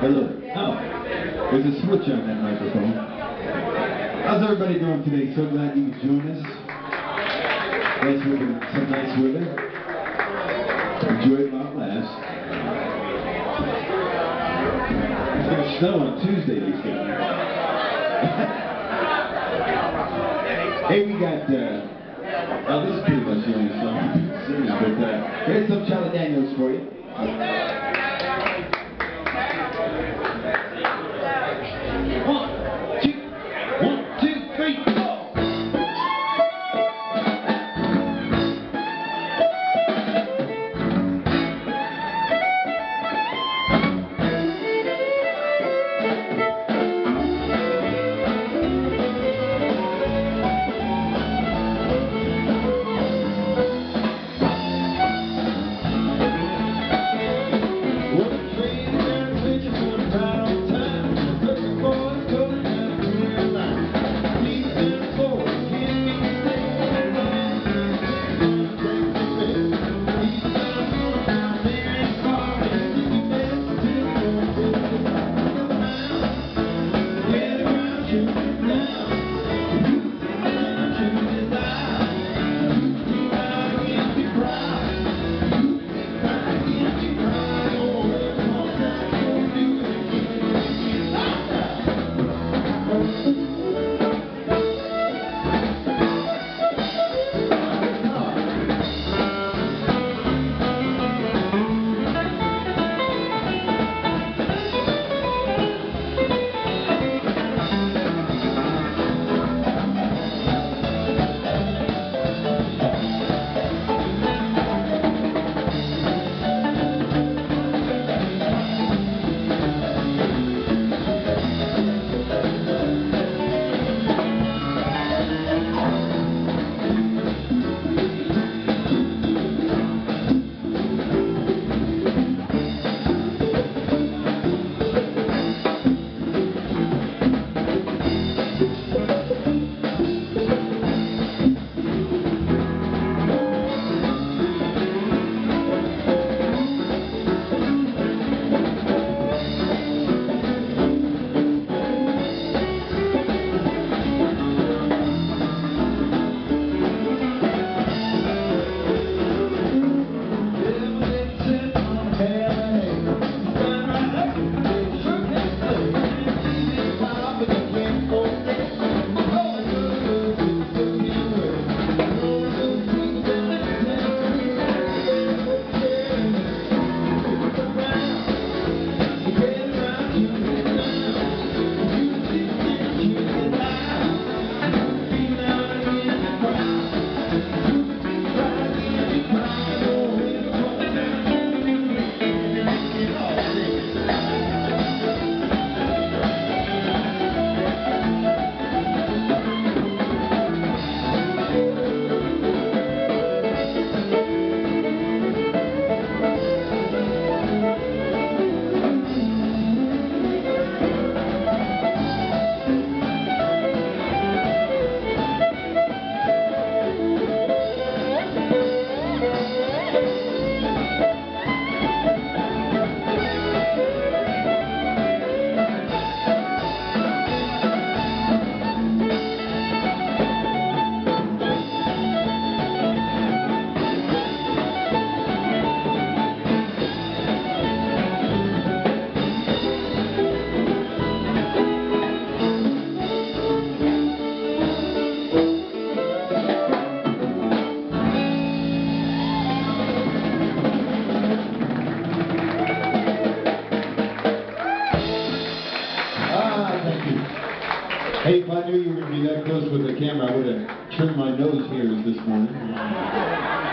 There's a switch on that microphone. How's everybody doing today? So glad you could join us. Nice weather, some nice weather. Enjoy it while it lasts. It's gonna snow on Tuesday, these guys. hey, we got, uh, oh, this is pretty much the only song but, uh, here's some Charlie Daniels for you. Thank you. Hey, if I knew you were going to be that close with the camera, I would have trimmed my nose hairs this morning.